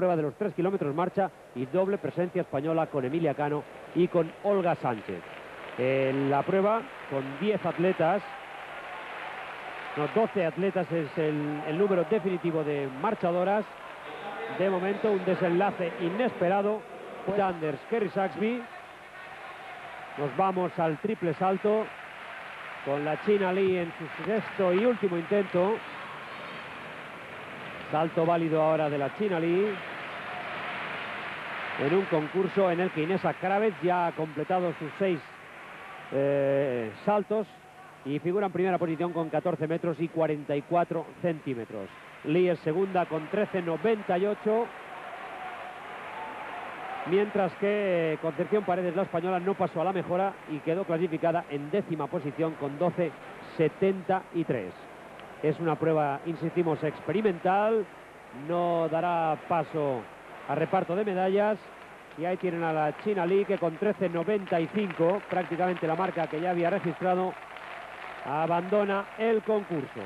prueba de los 3 kilómetros marcha y doble presencia española con Emilia Cano y con Olga Sánchez. La prueba con 10 atletas, no, 12 atletas es el, el número definitivo de marchadoras. De momento un desenlace inesperado. Sanders, Kerry Saxby. Nos vamos al triple salto con la China Lee en su sexto y último intento. Salto válido ahora de la China Lee. En un concurso en el que Inesa Kravets ya ha completado sus seis eh, saltos y figura en primera posición con 14 metros y 44 centímetros. Lee es segunda con 13.98. Mientras que Concepción Paredes, la española, no pasó a la mejora y quedó clasificada en décima posición con 12.73. Es una prueba, insistimos, experimental. No dará paso a reparto de medallas. Y ahí tienen a la China Lee que con 13.95, prácticamente la marca que ya había registrado, abandona el concurso.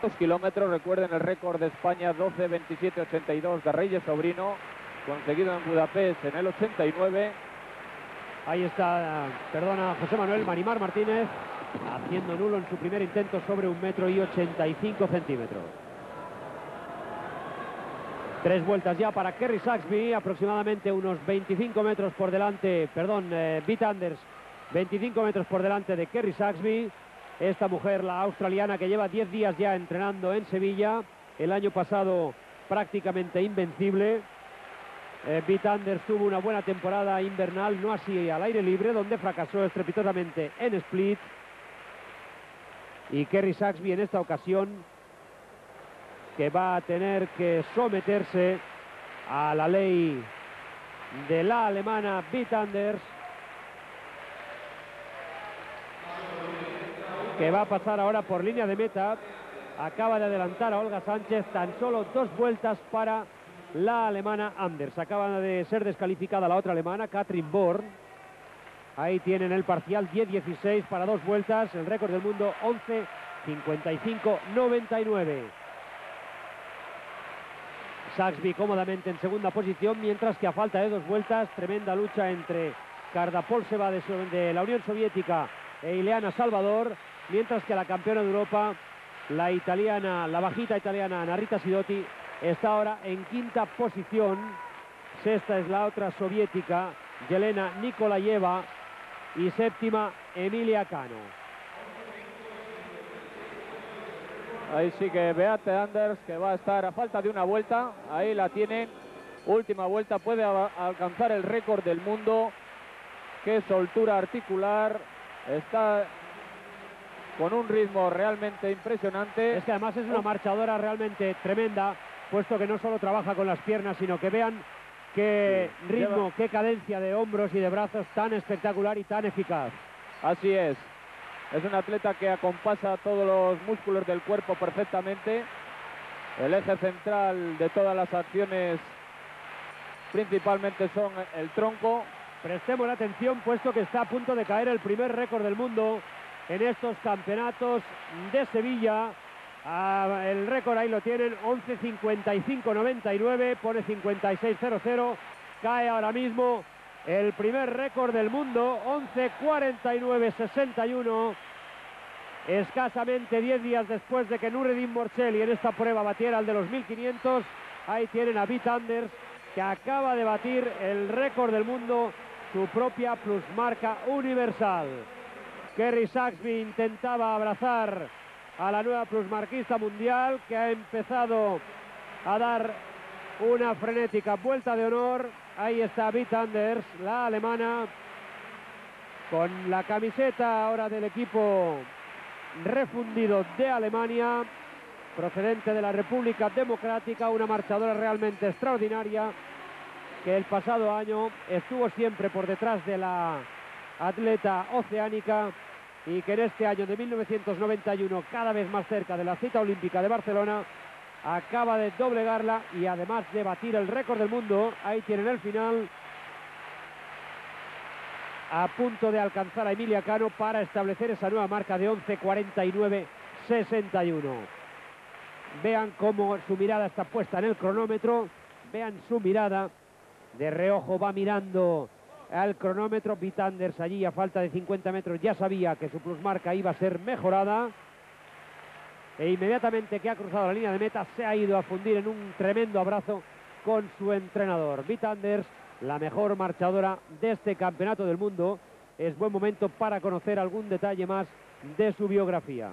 Dos kilómetros, recuerden el récord de España 12.27.82 de Reyes Sobrino, conseguido en Budapest en el 89. Ahí está, perdona, José Manuel Marimar Martínez, haciendo nulo en su primer intento sobre un metro y 85 centímetros. Tres vueltas ya para Kerry Saxby, aproximadamente unos 25 metros por delante, perdón, eh, Anders, 25 metros por delante de Kerry Saxby. Esta mujer, la australiana, que lleva 10 días ya entrenando en Sevilla, el año pasado prácticamente invencible. Eh, Beat Anders tuvo una buena temporada invernal, no así al aire libre, donde fracasó estrepitosamente en Split. Y Kerry Saxby en esta ocasión que va a tener que someterse a la ley de la alemana Beat Anders que va a pasar ahora por línea de meta. Acaba de adelantar a Olga Sánchez tan solo dos vueltas para la alemana Anders. Acaba de ser descalificada la otra alemana Katrin Born. Ahí tienen el parcial 10-16 para dos vueltas. El récord del mundo 11-55-99 Saxby cómodamente en segunda posición, mientras que a falta de dos vueltas, tremenda lucha entre Kardapolseva de, de la Unión Soviética e Ileana Salvador, mientras que la campeona de Europa, la italiana, la bajita italiana Narita Sidotti, está ahora en quinta posición. Sexta es la otra soviética, Yelena Nikolayeva, y séptima Emilia Cano. Ahí sigue Beate Anders, que va a estar a falta de una vuelta. Ahí la tiene. Última vuelta, puede alcanzar el récord del mundo. Qué soltura articular. Está con un ritmo realmente impresionante. Es que además es una marchadora realmente tremenda, puesto que no solo trabaja con las piernas, sino que vean qué ritmo, qué cadencia de hombros y de brazos tan espectacular y tan eficaz. Así es. Es un atleta que acompasa todos los músculos del cuerpo perfectamente. El eje central de todas las acciones principalmente son el tronco. Prestemos la atención puesto que está a punto de caer el primer récord del mundo en estos campeonatos de Sevilla. Ah, el récord ahí lo tienen, 11.55.99, pone 56.00, cae ahora mismo el primer récord del mundo, 11.49.61. Escasamente 10 días después de que Nureddin Morcelli en esta prueba batiera el de los 1500, ahí tienen a Beat Anders que acaba de batir el récord del mundo, su propia plusmarca universal. Kerry Saxby intentaba abrazar a la nueva plusmarquista mundial que ha empezado a dar una frenética vuelta de honor. Ahí está Beat Anders, la alemana, con la camiseta ahora del equipo refundido de Alemania, procedente de la República Democrática, una marchadora realmente extraordinaria que el pasado año estuvo siempre por detrás de la atleta oceánica y que en este año de 1991, cada vez más cerca de la cita olímpica de Barcelona, acaba de doblegarla y además de batir el récord del mundo. Ahí tienen el final. A punto de alcanzar a Emilia Cano para establecer esa nueva marca de 11.49.61. Vean cómo su mirada está puesta en el cronómetro. vean su mirada. De reojo va mirando al cronómetro. Vitanders allí a falta de 50 metros ya sabía que su plusmarca iba a ser mejorada. E inmediatamente que ha cruzado la línea de meta se ha ido a fundir en un tremendo abrazo con su entrenador. Vitanders, la mejor marchadora de este campeonato del mundo. Es buen momento para conocer algún detalle más de su biografía.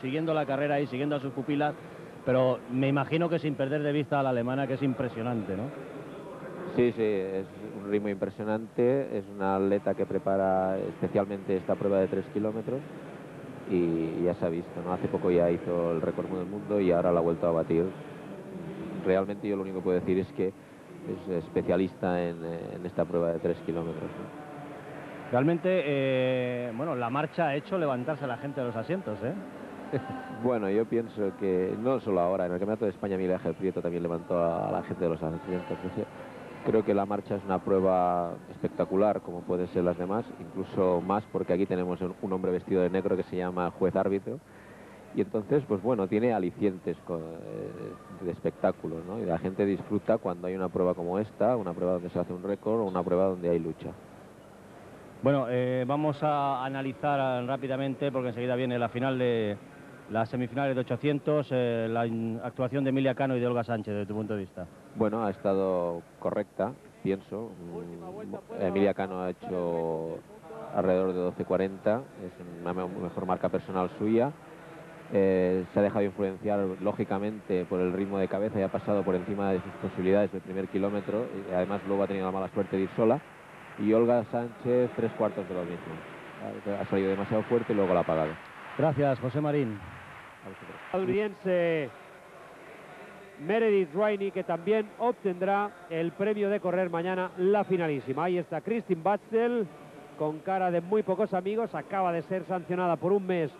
Siguiendo la carrera y siguiendo a sus pupilas, pero me imagino que sin perder de vista a la alemana, que es impresionante, ¿no? Sí, sí, es un ritmo impresionante, es una atleta que prepara especialmente esta prueba de 3 kilómetros y ya se ha visto, ¿no? Hace poco ya hizo el récord del mundo y ahora la ha vuelto a batir. Realmente yo lo único que puedo decir es que es especialista en, esta prueba de 3 kilómetros. Realmente, eh, bueno, la marcha ha hecho levantarse a la gente de los asientos, ¿eh? bueno, yo pienso que no solo ahora, en el Campeonato de España Miguel Ángel Prieto también levantó a, la gente de los asientos. Creo que la marcha es una prueba espectacular, como pueden ser las demás, incluso más porque aquí tenemos un hombre vestido de negro que se llama juez árbitro. Y entonces, pues bueno, tiene alicientes eh, de espectáculo, ¿no? Y la gente disfruta cuando hay una prueba como esta, una prueba donde se hace un récord o una prueba donde hay lucha. Bueno, eh, vamos a analizar rápidamente, porque enseguida viene la final de las semifinales de 800, eh, la actuación de Emilia Cano y de Olga Sánchez, desde tu punto de vista. Bueno, ha estado correcta, pienso. Mm, Emilia Cano ha hecho alrededor de 12.40, es una mejor marca personal suya. Eh, se ha dejado influenciar lógicamente por el ritmo de cabeza y ha pasado por encima de sus posibilidades del primer kilómetro y además luego ha tenido la mala suerte de ir sola y Olga Sánchez tres cuartos de lo mismo. Ha salido demasiado fuerte y luego la ha apagado. Gracias, José Marín. Estadounidense Meredith Rainey, que también obtendrá el premio de correr mañana la finalísima. Ahí está Christine Batzel, con cara de muy pocos amigos. Acaba de ser sancionada por un mes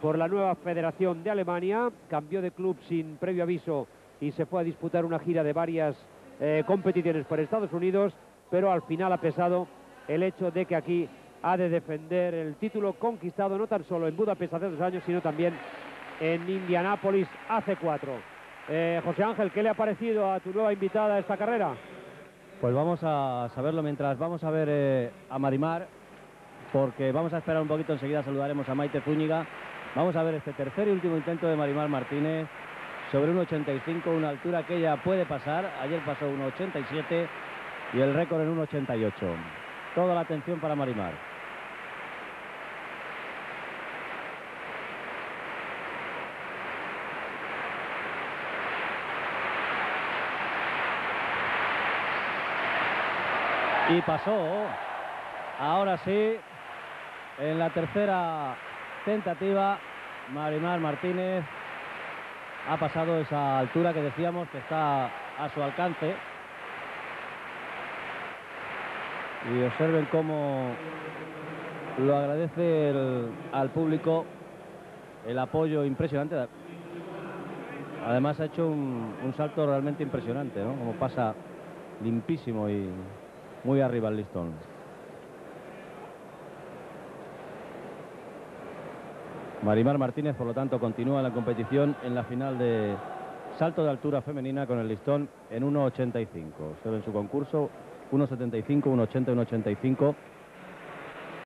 por la nueva Federación de Alemania. Cambió de club sin previo aviso y se fue a disputar una gira de varias eh, competiciones por Estados Unidos pero al final ha pesado el hecho de que aquí ha de defender el título conquistado no tan solo en Budapest hace dos años, sino también en Indianápolis hace cuatro. Eh, José Ángel, ¿qué le ha parecido a tu nueva invitada a esta carrera? Pues vamos a saberlo mientras vamos a ver eh, a Marimar, porque vamos a esperar un poquito, enseguida saludaremos a Maite Zúñiga. Vamos a ver este tercer y último intento de Marimar Martínez sobre un 85, una altura que ella puede pasar. Ayer pasó un 87 y el récord en 1.88. Toda la atención para Marimar. Y pasó, ahora sí, en la tercera tentativa, Marimar Martínez ha pasado esa altura que decíamos que está a su alcance. Y observen cómo lo agradece al público el apoyo impresionante. Además ha hecho un, salto realmente impresionante, ¿no? Como pasa limpísimo y muy arriba el listón. Marimar Martínez, por lo tanto, continúa la competición en la final de salto de altura femenina con el listón en 1.85. Se ve en su concurso 1.75, 1.80, 1.85